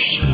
Shh.